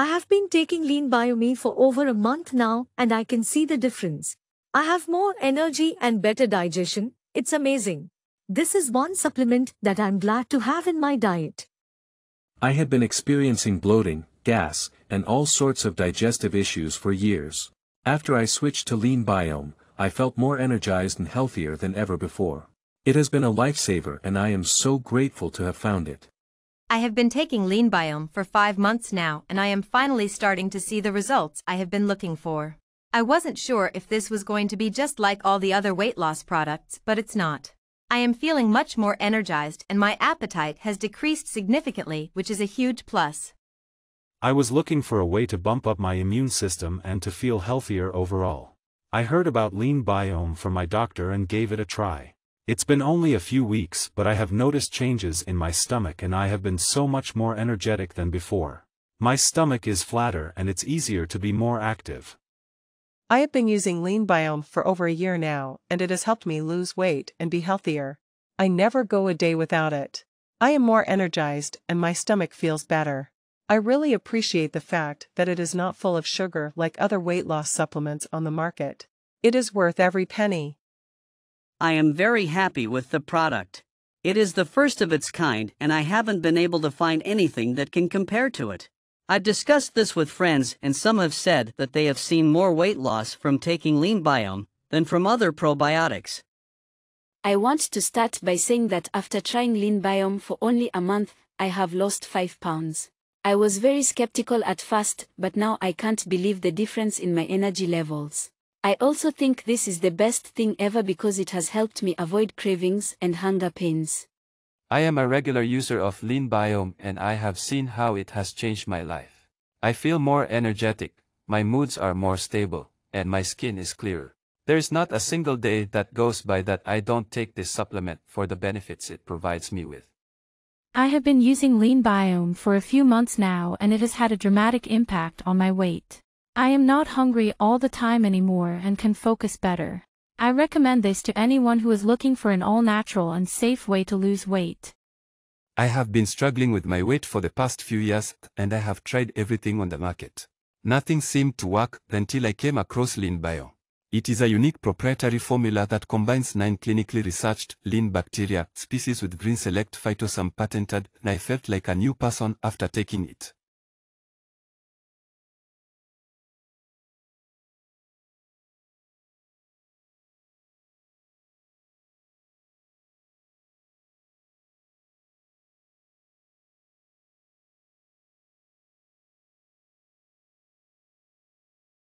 I have been taking Lean Biome for over a month now and I can see the difference. I have more energy and better digestion. It's amazing. This is one supplement that I'm glad to have in my diet. I had been experiencing bloating, gas, and all sorts of digestive issues for years. After I switched to Lean Biome, I felt more energized and healthier than ever before. It has been a lifesaver and I am so grateful to have found it. I have been taking Lean Biome for five months now and I am finally starting to see the results I have been looking for. I wasn't sure if this was going to be just like all the other weight loss products, but it's not. I am feeling much more energized and my appetite has decreased significantly, which is a huge plus. I was looking for a way to bump up my immune system and to feel healthier overall. I heard about Lean Biome from my doctor and gave it a try. It's been only a few weeks but I have noticed changes in my stomach and I have been so much more energetic than before. My stomach is flatter and it's easier to be more active. I have been using Lean Biome for over a year now, and it has helped me lose weight and be healthier. I never go a day without it. I am more energized and my stomach feels better. I really appreciate the fact that it is not full of sugar like other weight loss supplements on the market. It is worth every penny. I am very happy with the product. It is the first of its kind and I haven't been able to find anything that can compare to it. I've discussed this with friends and some have said that they have seen more weight loss from taking Lean Biome than from other probiotics. I want to start by saying that after trying Lean Biome for only a month, I have lost 5 pounds. I was very skeptical at first, but now I can't believe the difference in my energy levels. I also think this is the best thing ever because it has helped me avoid cravings and hunger pains. I am a regular user of Lean Biome and I have seen how it has changed my life. I feel more energetic, my moods are more stable, and my skin is clearer. There's not a single day that goes by that I don't take this supplement for the benefits it provides me with. I have been using Lean Biome for a few months now and it has had a dramatic impact on my weight. I am not hungry all the time anymore and can focus better. I recommend this to anyone who is looking for an all-natural and safe way to lose weight. I have been struggling with my weight for the past few years and I have tried everything on the market. Nothing seemed to work until I came across Lean Bio. It is a unique proprietary formula that combines nine clinically researched lean bacteria species with Green Select Phytosome patented and I felt like a new person after taking it.